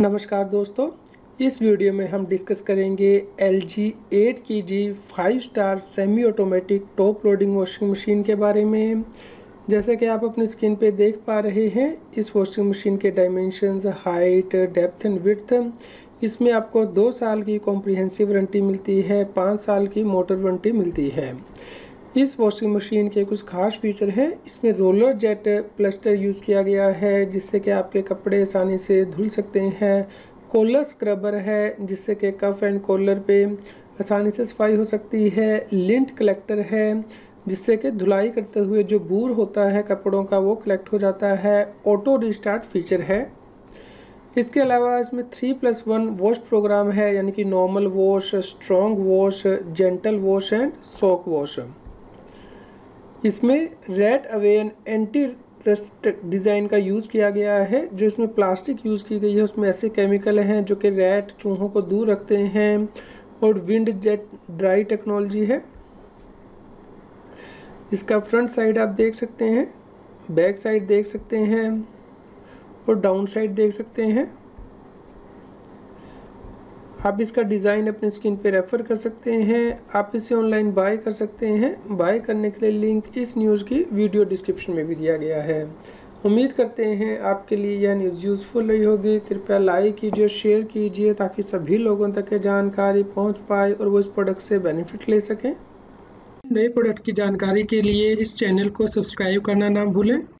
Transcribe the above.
नमस्कार दोस्तों, इस वीडियो में हम डिस्कस करेंगे L G eight K G five star semi automatic top loading washing machine के बारे में। जैसे कि आप अपनी स्क्रीन पे देख पा रहे हैं, इस वॉशिंग मशीन के dimensions height depth and width इसमें आपको दो साल की कॉम्प्रिहेंसिव वारंटी मिलती है, पाँच साल की मोटर वारंटी मिलती है। इस वॉशिंग मशीन के कुछ खास फीचर हैं। इसमें रोलर जेट प्लस्टर यूज़ किया गया है, जिससे कि आपके कपड़े आसानी से धुल सकते हैं। कॉलर स्क्रबर है, जिससे कि कफ एंड कॉलर पे आसानी से सफ़ाई हो सकती है। लिंट कलेक्टर है, जिससे कि धुलाई करते हुए जो बूर होता है कपड़ों का, वो कलेक्ट हो जाता है। ऑटो रिस्टार्ट फीचर है। इसके अलावा इसमें three plus one wash program है, यानी कि normal wash, strong wash, gentle wash and soak wash. इसमें रेड अवेन एंटी रस्ट डिज़ाइन का यूज़ किया गया है, जो इसमें प्लास्टिक यूज़ की गई है। उसमें ऐसे केमिकल हैं जो कि रेट चूहों को दूर रखते हैं और विंड जेट ड्राई टेक्नोलॉजी है। इसका फ्रंट साइड आप देख सकते हैं बैक साइड देख सकते हैं और डाउन साइड देख सकते हैं। आप इसका डिज़ाइन अपने स्क्रीन पे रेफ़र कर सकते हैं। आप इसे ऑनलाइन बाय कर सकते हैं। बाय करने के लिए लिंक इस न्यूज़ की वीडियो डिस्क्रिप्शन में भी दिया गया है। उम्मीद करते हैं आपके लिए यह न्यूज़ यूज़फुल रही होगी। कृपया लाइक कीजिए, शेयर कीजिए ताकि सभी लोगों तक जानकारी पहुँच पाए और वो इस प्रोडक्ट से बेनिफिट ले सकें। नए प्रोडक्ट की जानकारी के लिए इस चैनल को सब्सक्राइब करना ना भूलें।